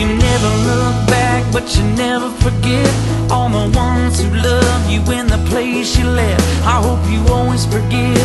you never look back But you never forget. All the ones who love you in the place you left. I hope you always forgive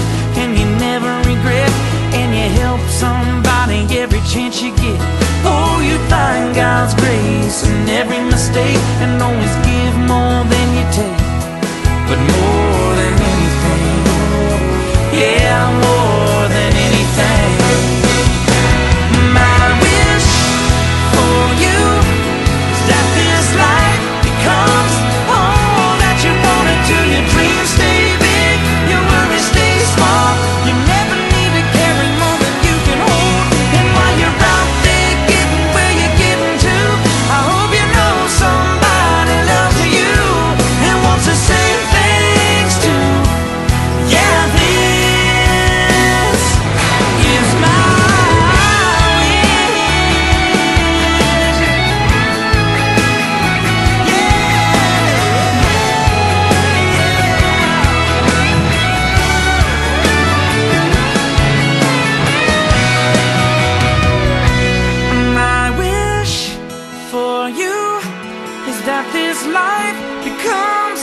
that this life becomes